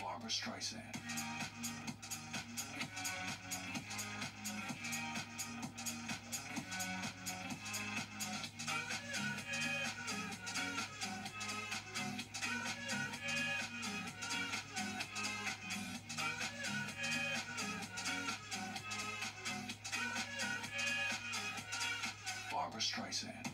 Barbara Streisand. Streisand.